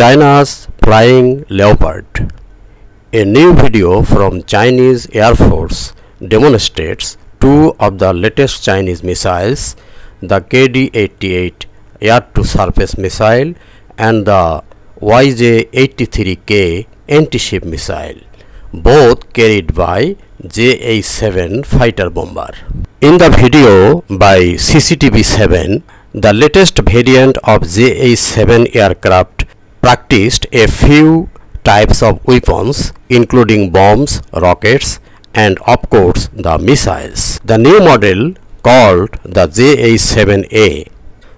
China's Flying Leopard. A new video from Chinese Air Force demonstrates two of the latest Chinese missiles, the KD-88 air-to-surface missile and the YJ-83K anti-ship missile, both carried by JH-7 fighter bomber. In the video by CCTV-7, the latest variant of JH-7 aircraft practiced a few types of weapons including bombs, rockets and of course the missiles. The new model called the JH-7A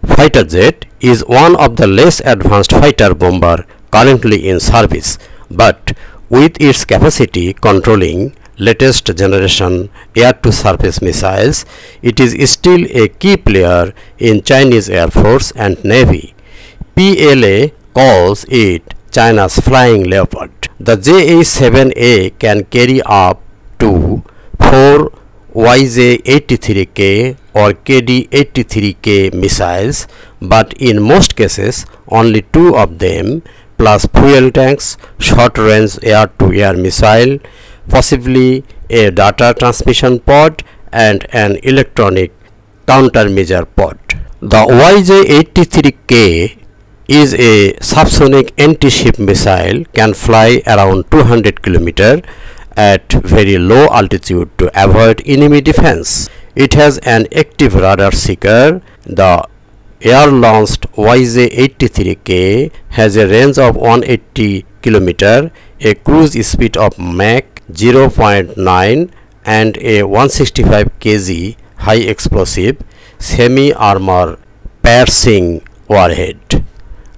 fighter jet is one of the less advanced fighter bomber currently in service but with its capacity controlling latest generation air to surface missiles it is still a key player in Chinese Air Force and Navy. PLA calls it China's flying leopard. The JH-7A can carry up to 4 YJ-83K or KD-83K missiles but in most cases only two of them plus fuel tanks, short range air-to-air missile, possibly a data transmission pod and an electronic countermeasure pod. The YJ-83K is a subsonic anti-ship missile can fly around 200 km at very low altitude to avoid enemy defense. It has an active radar seeker. The air-launched YJ-83K has a range of 180 km, a cruise speed of Mach 0.9 and a 165 kg high explosive semi-armor piercing warhead.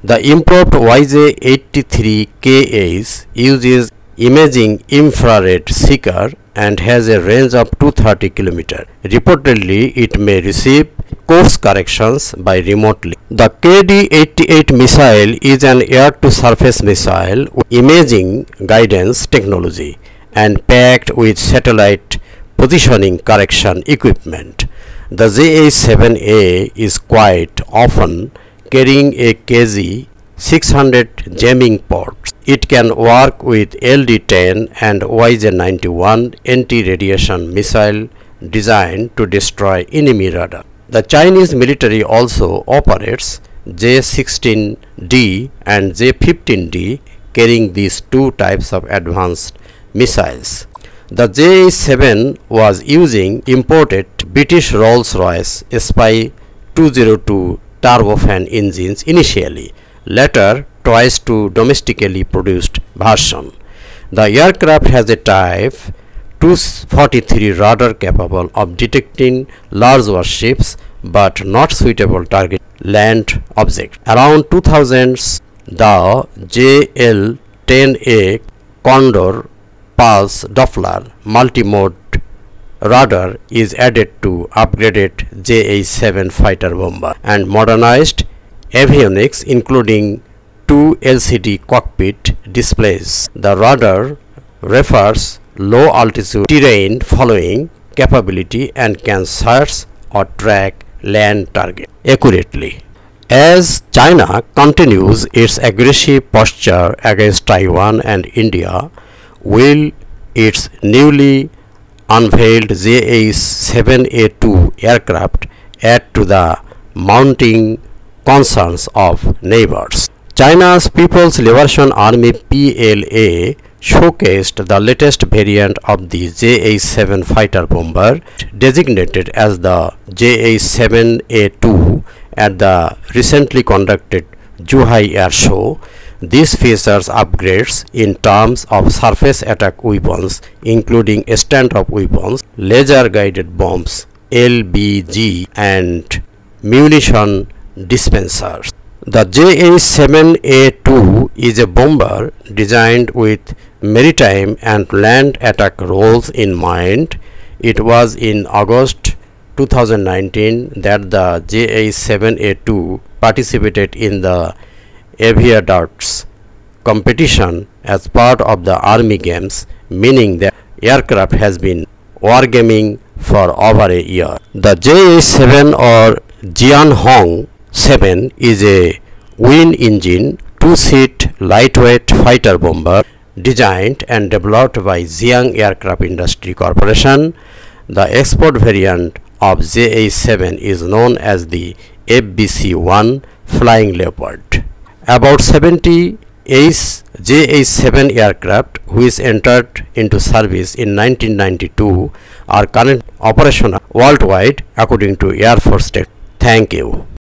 The improved YJ-83KS uses imaging infrared seeker and has a range of 230 km. Reportedly, it may receive course corrections by remotely. The KD-88 missile is an air-to-surface missile with imaging guidance technology and packed with satellite positioning correction equipment. The JH-7A is quite often carrying a KZ 600 jamming ports. It can work with LD-10 and YJ-91 anti-radiation missile designed to destroy enemy radar. The Chinese military also operates J-16D and J-15D carrying these two types of advanced missiles. The J-7 was using imported British Rolls-Royce Spey 202 turbofan engines initially, later twice to domestically produced version. The aircraft has a Type 243 radar capable of detecting large warships but not suitable target land objects. Around 2000s, the JL-10A Condor Pulse Doppler multimode radar is added to upgraded JH-7 fighter bomber and modernized avionics including two LCD cockpit displays. The radar refers low altitude terrain following capability and can search or track land target accurately. As China continues its aggressive posture against Taiwan and India, will its newly unveiled JA-7A2 aircraft add to the mounting concerns of neighbors. China's People's Liberation Army PLA showcased the latest variant of the JA-7 fighter bomber designated as the JA-7A2 at the recently conducted Zhuhai Air Show this features upgrades in terms of surface attack weapons including stand-up weapons, laser-guided bombs, LBG and munition dispensers. The JH-7A2 is a bomber designed with maritime and land attack roles in mind. It was in August 2019 that the JH-7A2 participated in the Aviadrots competition as part of the Army Games, meaning that aircraft has been wargaming for over a year. The JA-7 or Jianhong 7 is a twin engine two-seat lightweight fighter bomber designed and developed by Jiang Aircraft Industry Corporation. The export variant of JH-7 is known as the FBC-1 Flying Leopard. About 70 JH-7 aircraft which entered into service in 1992 are currently operational worldwide according to Air Force Tech. Thank you.